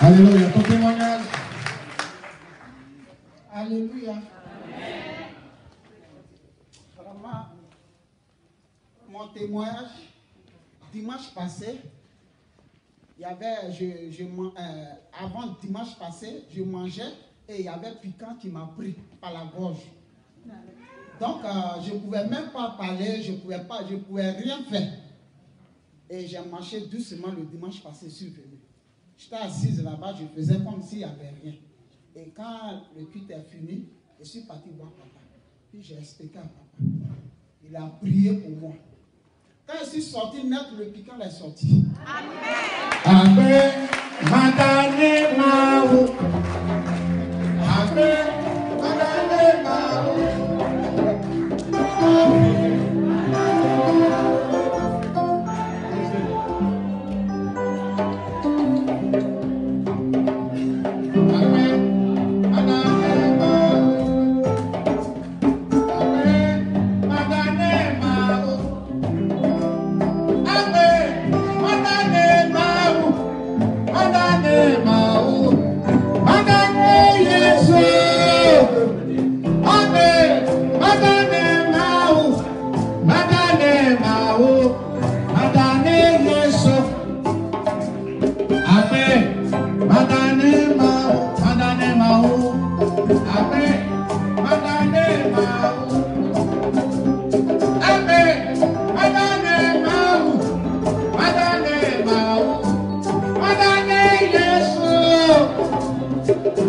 Alléluia. Ton témoignage. Alléluia. Mon témoignage, dimanche passé, il y avait, je, je, euh, avant dimanche passé, je mangeais et il y avait piquant qui m'a pris par la gorge. Donc, euh, je ne pouvais même pas parler, je ne pouvais, pas, je pouvais rien faire. Et j'ai marché doucement le dimanche passé, je suis venu. J'étais assise là-bas, je faisais comme s'il n'y avait rien. Et quand le culte est fini, je suis parti voir papa. Puis j'ai expliqué à papa. Il a prié pour moi. Quand je suis sorti net, le piquant est sorti. Amen. Madame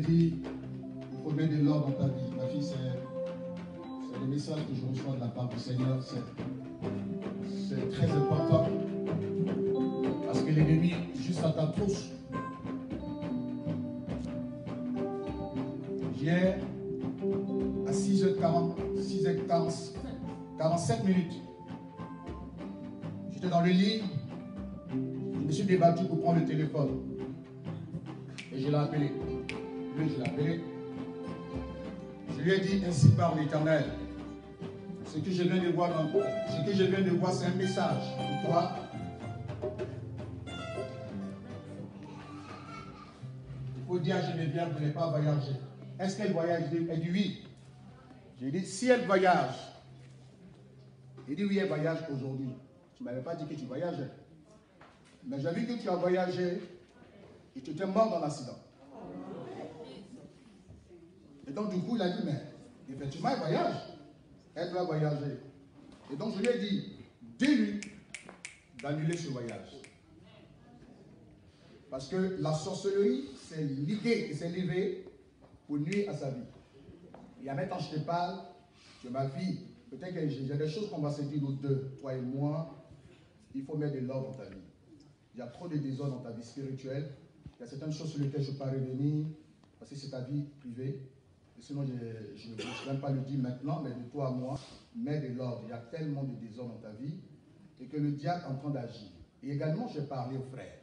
dit il de l'ordre dans ta vie. Ma fille, c'est le message que je reçois de la part du Seigneur. C'est très important. Parce que l'ennemi, juste à ta touche, hier, à 6h40, 6h40, 47 minutes, j'étais dans le lit, je me suis débattu pour prendre le téléphone. Et je l'ai appelé. Lui, je l'ai appelé. Je lui ai dit, ainsi par l'Éternel. Ce que je viens de voir dans ce que je viens de voir, c'est un message pour toi. Il faut dire à Geneviève de ne pas voyager. Est-ce qu'elle voyage? Elle dit oui. J'ai dit, si elle voyage, il dit oui, elle voyage aujourd'hui. Tu ne m'avais pas dit que tu voyageais. Mais j'ai vu que tu as voyagé et tu étais mort dans l'accident. Et donc, du coup, il a dit, mais effectivement, elle voyage. Elle doit voyager. Et donc, je lui ai dit, dis-lui d'annuler ce voyage. Parce que la sorcellerie, c'est l'idée qui s'est levée pour nuire à sa vie. Et en même temps, je te parle, es ma fille. Peut-être qu'il y a des choses qu'on va se dire nous deux, toi et moi. Il faut mettre de l'ordre dans ta vie. Il y a trop de désordre dans ta vie spirituelle. Il y a certaines choses sur lesquelles je ne peux pas revenir parce que c'est ta vie privée. Sinon, je ne vais même pas le dire maintenant, mais de toi à moi, mets de l'ordre. Il y a tellement de désordre dans ta vie et que le diable est en train d'agir. Et également, j'ai parlé aux frères.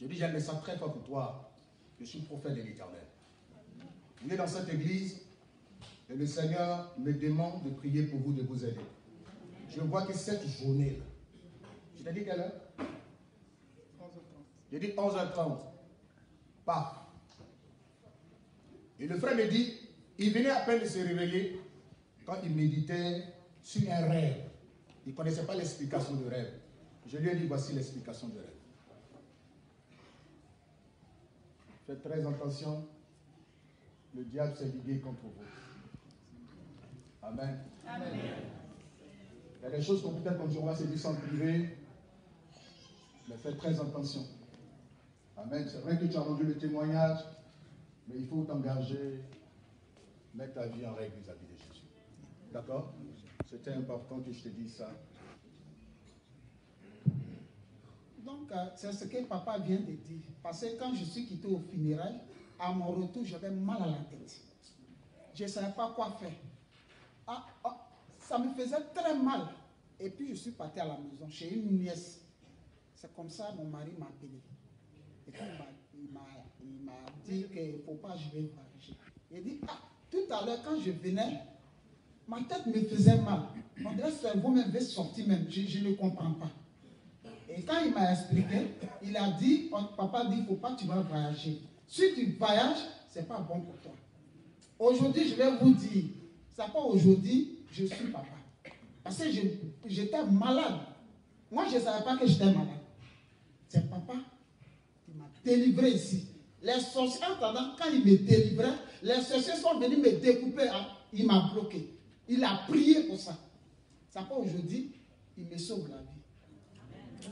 Je dis, j'ai un message très fort pour toi. Je suis prophète de l'éternel. Vous êtes dans cette église et le Seigneur me demande de prier pour vous, de vous aider. Je vois que cette journée-là, je t'ai dit quelle heure? J'ai dit 11h30. Paf. Et le frère me dit, il venait à peine de se réveiller quand il méditait sur un rêve. Il ne connaissait pas l'explication du rêve. Je lui ai dit, voici l'explication du rêve. Faites très attention. Le diable s'est ligué contre vous. Amen. Il y a des choses qu'on peut-être qu'on va se dire sans privé, mais faites très attention. Amen. C'est vrai que tu as rendu le témoignage, mais il faut t'engager, mettre ta vie en règle vis-à-vis de Jésus. D'accord? C'était important que je te dise ça. Donc, euh, c'est ce que papa vient de dire. Parce que quand je suis quitté au funérailles, à mon retour, j'avais mal à la tête. Je ne savais pas quoi faire. Ah, ah, ça me faisait très mal. Et puis, je suis parti à la maison chez une nièce. C'est comme ça mon mari m'a appelé. Et puis, il m'a- il m'a- dit qu'il ne faut pas, je vais voyager. Il dit, ah, tout à l'heure, quand je venais, ma tête me faisait mal. Mon cerveau m'avait sorti même. Je, je ne comprends pas. Et quand il m'a expliqué, il a dit, papa dit, il ne faut pas tu vas voyager. Si tu voyages, ce n'est pas bon pour toi. Aujourd'hui, je vais vous dire, c'est pas aujourd'hui, je suis papa. Parce que j'étais malade. Moi, je ne savais pas que j'étais malade. C'est papa qui m'a délivré ici. Les sorciers, en attendant, quand il me délivrait, les sorciers sont venus me découper. hein. Il m'a bloqué. Il a prié pour ça. C'est pas aujourd'hui, il me sauve la vie.